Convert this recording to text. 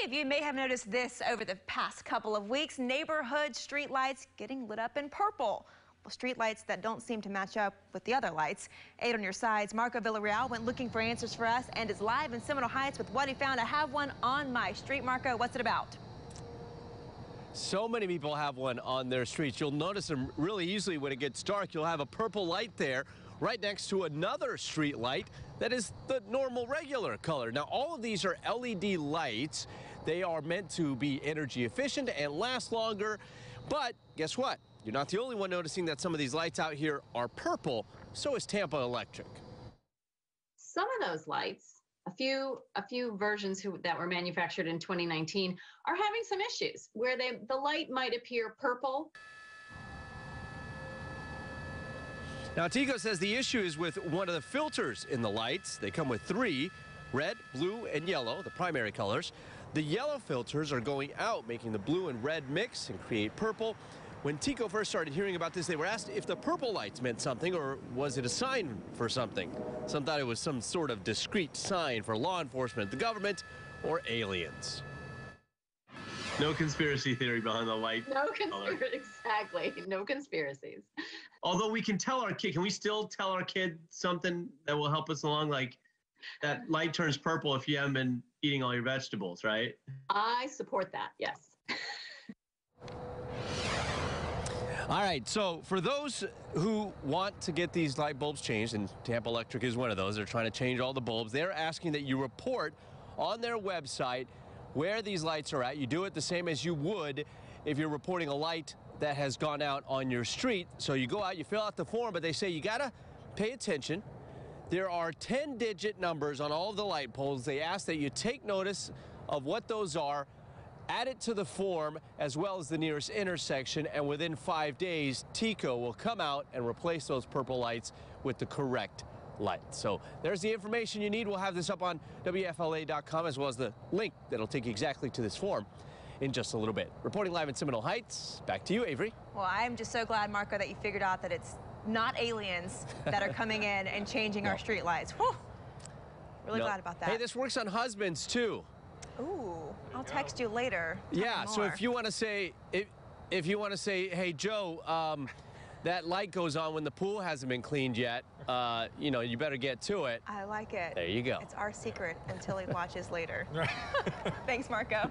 Many of you may have noticed this over the past couple of weeks. Neighborhood streetlights getting lit up in purple. Well, streetlights that don't seem to match up with the other lights. Eight on your sides, Marco Villarreal went looking for answers for us and is live in Seminole Heights with what he found. I have one on my street. Marco, what's it about? So many people have one on their streets. You'll notice them really easily when it gets dark. You'll have a purple light there right next to another street light that is the normal regular color. Now, all of these are LED lights. They are meant to be energy efficient and last longer. But guess what? You're not the only one noticing that some of these lights out here are purple. So is Tampa Electric. Some of those lights a few a few versions who, that were manufactured in 2019 are having some issues where they the light might appear purple Now, TECO says the issue is with one of the filters in the lights. They come with three, red, blue, and yellow, the primary colors. The yellow filters are going out, making the blue and red mix and create purple. When TECO first started hearing about this, they were asked if the purple lights meant something or was it a sign for something. Some thought it was some sort of discreet sign for law enforcement, the government, or aliens. No conspiracy theory behind the light. No conspiracy. Exactly. No conspiracies. Although we can tell our kid, can we still tell our kid something that will help us along? Like that light turns purple if you haven't been eating all your vegetables, right? I support that. Yes. All right, so for those who want to get these light bulbs changed, and Tampa Electric is one of those, they're trying to change all the bulbs, they're asking that you report on their website where these lights are at. You do it the same as you would if you're reporting a light that has gone out on your street. So you go out, you fill out the form, but they say you got to pay attention. There are 10 digit numbers on all of the light poles. They ask that you take notice of what those are, add it to the form as well as the nearest intersection, and within five days, TECO will come out and replace those purple lights with the correct light. So there's the information you need. We'll have this up on WFLA.com as well as the link that'll take you exactly to this form in just a little bit. Reporting live in Seminole Heights, back to you, Avery. Well, I'm just so glad, Marco, that you figured out that it's not aliens that are coming in and changing no. our street lights. Whew. Really no. glad about that. Hey, this works on husbands, too. Ooh, I'll text you later. Yeah, so if you want to say, if, if you want to say, hey, Joe, um, that light goes on when the pool hasn't been cleaned yet. Uh, you know, you better get to it. I like it. There you go. It's our secret until he watches later. Thanks, Marco.